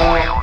Oh.